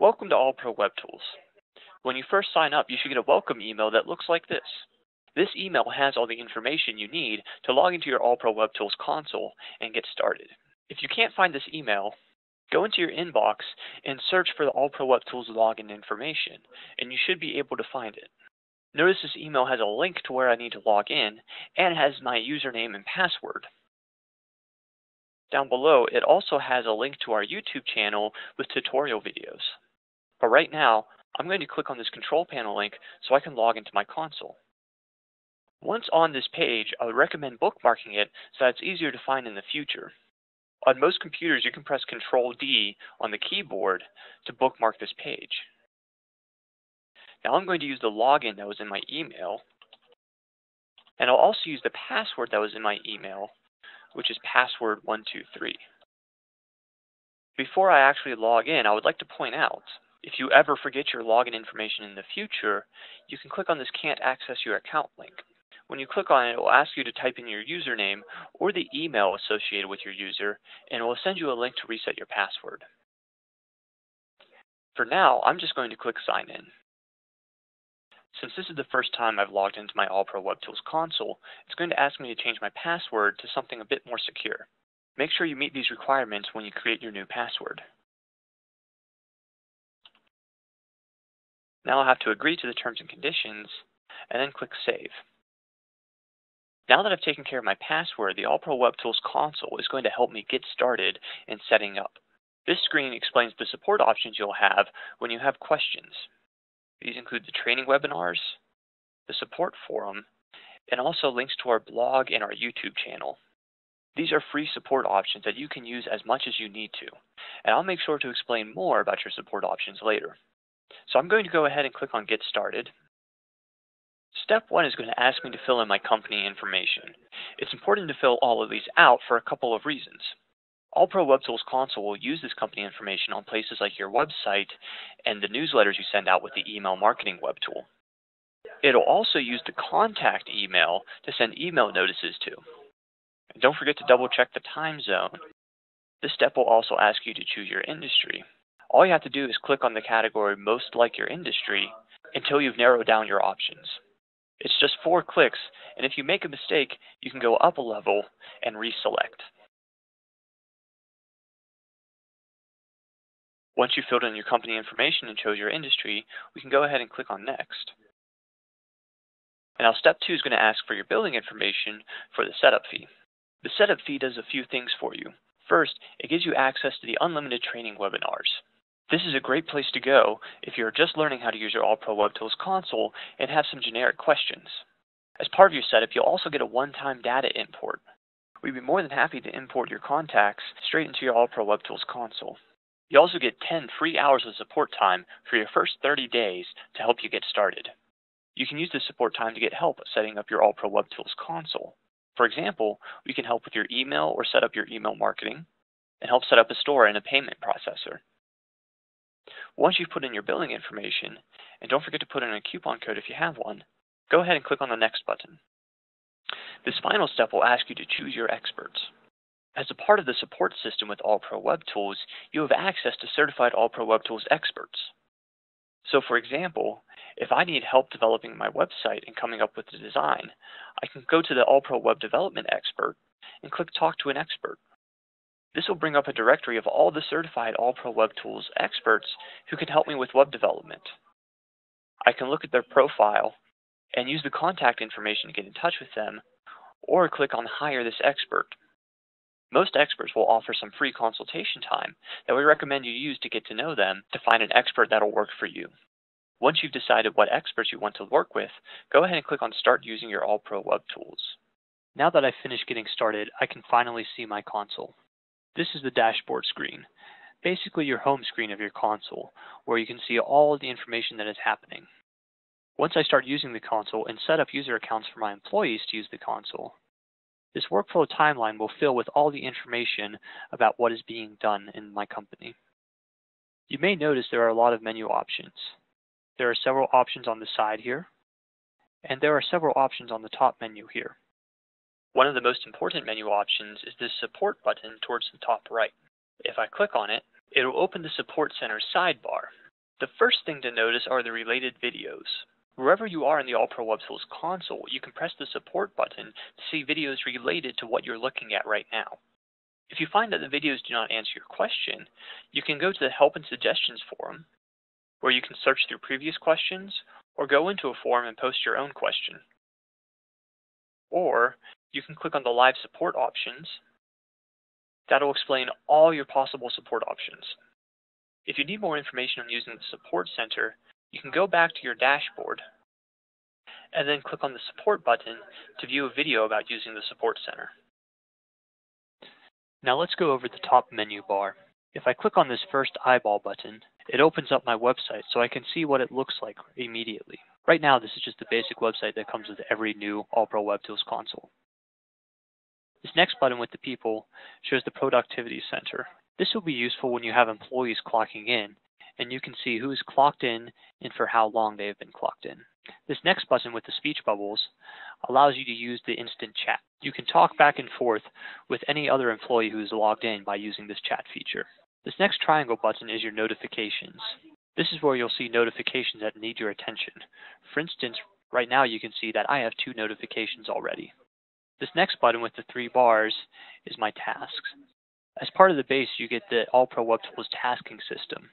Welcome to All Pro Web Tools. When you first sign up, you should get a welcome email that looks like this. This email has all the information you need to log into your All Pro Web Tools console and get started. If you can't find this email, go into your inbox and search for the All Pro Web Tools login information, and you should be able to find it. Notice this email has a link to where I need to log in and has my username and password. Down below, it also has a link to our YouTube channel with tutorial videos. But right now, I'm going to click on this control panel link so I can log into my console. Once on this page, I would recommend bookmarking it so that it's easier to find in the future. On most computers, you can press Control D on the keyboard to bookmark this page. Now I'm going to use the login that was in my email, and I'll also use the password that was in my email, which is password123. Before I actually log in, I would like to point out if you ever forget your login information in the future, you can click on this Can't Access Your Account link. When you click on it, it will ask you to type in your username or the email associated with your user, and it will send you a link to reset your password. For now, I'm just going to click Sign In. Since this is the first time I've logged into my AllPro Web Tools console, it's going to ask me to change my password to something a bit more secure. Make sure you meet these requirements when you create your new password. Now I'll have to agree to the terms and conditions, and then click Save. Now that I've taken care of my password, the AllPro Web Tools console is going to help me get started in setting up. This screen explains the support options you'll have when you have questions. These include the training webinars, the support forum, and also links to our blog and our YouTube channel. These are free support options that you can use as much as you need to, and I'll make sure to explain more about your support options later. So I'm going to go ahead and click on Get Started. Step 1 is going to ask me to fill in my company information. It's important to fill all of these out for a couple of reasons. AllPro Web Tools console will use this company information on places like your website and the newsletters you send out with the email marketing web tool. It'll also use the contact email to send email notices to. And don't forget to double check the time zone. This step will also ask you to choose your industry. All you have to do is click on the category most like your industry until you've narrowed down your options. It's just four clicks, and if you make a mistake, you can go up a level and reselect. Once you've filled in your company information and chose your industry, we can go ahead and click on Next. And now step two is going to ask for your billing information for the setup fee. The setup fee does a few things for you. First, it gives you access to the unlimited training webinars. This is a great place to go if you're just learning how to use your AllPro Web Tools console and have some generic questions. As part of your setup, you'll also get a one-time data import. We'd be more than happy to import your contacts straight into your AllPro Web Tools console. You also get 10 free hours of support time for your first 30 days to help you get started. You can use this support time to get help setting up your AllPro Web Tools console. For example, we can help with your email or set up your email marketing, and help set up a store and a payment processor. Once you've put in your billing information, and don't forget to put in a coupon code if you have one, go ahead and click on the Next button. This final step will ask you to choose your experts. As a part of the support system with AllPro Web Tools, you have access to certified AllPro Web Tools experts. So for example, if I need help developing my website and coming up with the design, I can go to the AllPro Web Development expert and click Talk to an Expert. This will bring up a directory of all the certified AllPro Web Tools experts who can help me with web development. I can look at their profile and use the contact information to get in touch with them, or click on Hire this expert. Most experts will offer some free consultation time that we recommend you use to get to know them to find an expert that'll work for you. Once you've decided what experts you want to work with, go ahead and click on Start using your AllPro Web Tools. Now that I've finished getting started, I can finally see my console. This is the dashboard screen, basically your home screen of your console, where you can see all of the information that is happening. Once I start using the console and set up user accounts for my employees to use the console, this workflow timeline will fill with all the information about what is being done in my company. You may notice there are a lot of menu options. There are several options on the side here, and there are several options on the top menu here. One of the most important menu options is this support button towards the top right. If I click on it, it will open the Support Center sidebar. The first thing to notice are the related videos. Wherever you are in the All-Pro Web Tools console, you can press the support button to see videos related to what you're looking at right now. If you find that the videos do not answer your question, you can go to the Help and Suggestions forum, where you can search through previous questions, or go into a forum and post your own question. Or you can click on the Live Support options. That'll explain all your possible support options. If you need more information on using the Support Center, you can go back to your dashboard and then click on the Support button to view a video about using the Support Center. Now let's go over the top menu bar. If I click on this first eyeball button, it opens up my website so I can see what it looks like immediately. Right now, this is just the basic website that comes with every new All-Pro Web Tools console. This next button with the people shows the Productivity Center. This will be useful when you have employees clocking in, and you can see who's clocked in and for how long they have been clocked in. This next button with the speech bubbles allows you to use the instant chat. You can talk back and forth with any other employee who is logged in by using this chat feature. This next triangle button is your notifications. This is where you'll see notifications that need your attention. For instance, right now you can see that I have two notifications already. This next button with the three bars is my tasks. As part of the base, you get the All-Pro Web Tools tasking system.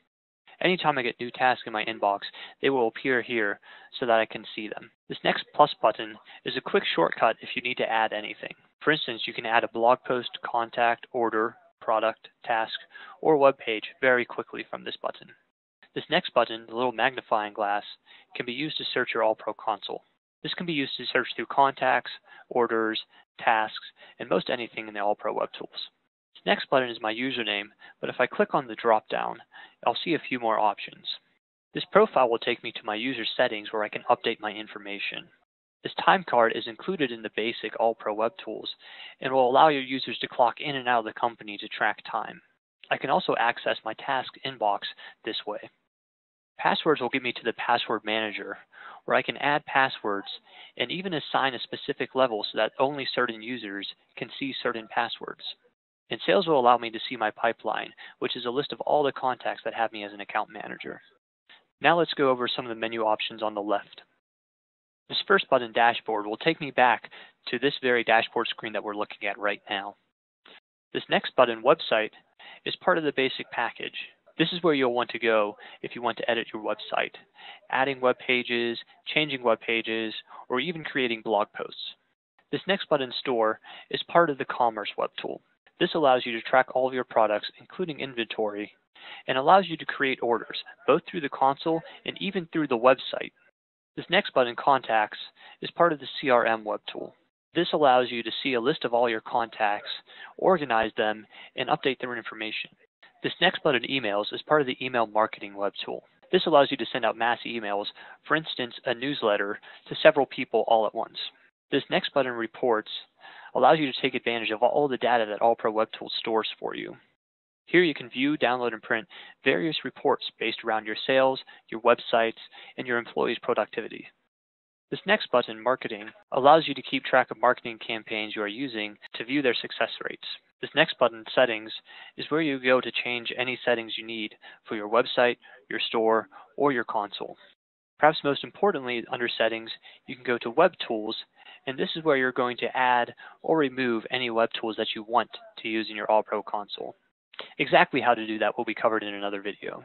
Anytime I get new tasks in my inbox, they will appear here so that I can see them. This next plus button is a quick shortcut if you need to add anything. For instance, you can add a blog post, contact, order, product, task, or web page very quickly from this button. This next button, the little magnifying glass, can be used to search your All-Pro console. This can be used to search through contacts, orders, tasks, and most anything in the All-Pro Web Tools. This next button is my username, but if I click on the drop-down, I'll see a few more options. This profile will take me to my user settings where I can update my information. This time card is included in the basic All-Pro Web Tools and will allow your users to clock in and out of the company to track time. I can also access my task inbox this way. Passwords will get me to the Password Manager, where I can add passwords and even assign a specific level so that only certain users can see certain passwords. And Sales will allow me to see my pipeline, which is a list of all the contacts that have me as an account manager. Now let's go over some of the menu options on the left. This first button, Dashboard, will take me back to this very dashboard screen that we're looking at right now. This next button, Website, is part of the basic package. This is where you'll want to go if you want to edit your website, adding web pages, changing web pages, or even creating blog posts. This next button, Store, is part of the Commerce Web Tool. This allows you to track all of your products, including inventory, and allows you to create orders, both through the console and even through the website. This next button, Contacts, is part of the CRM web tool. This allows you to see a list of all your contacts, organize them, and update their information. This next button, Emails, is part of the email marketing web tool. This allows you to send out mass emails, for instance, a newsletter, to several people all at once. This next button, Reports, allows you to take advantage of all the data that All-Pro Web Tools stores for you. Here you can view, download, and print various reports based around your sales, your websites, and your employees' productivity. This next button, Marketing, allows you to keep track of marketing campaigns you are using to view their success rates. This next button, Settings, is where you go to change any settings you need for your website, your store, or your console. Perhaps most importantly, under Settings, you can go to Web Tools, and this is where you're going to add or remove any web tools that you want to use in your All-Pro console. Exactly how to do that will be covered in another video.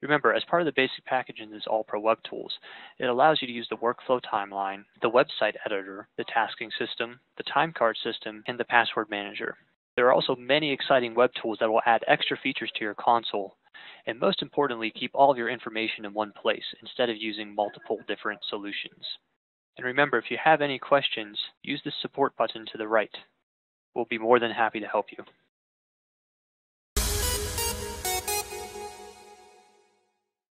Remember, as part of the basic package in this All-Pro Web Tools, it allows you to use the workflow timeline, the website editor, the tasking system, the time card system, and the password manager. There are also many exciting web tools that will add extra features to your console, and most importantly, keep all of your information in one place instead of using multiple different solutions. And remember, if you have any questions, use the support button to the right. We'll be more than happy to help you.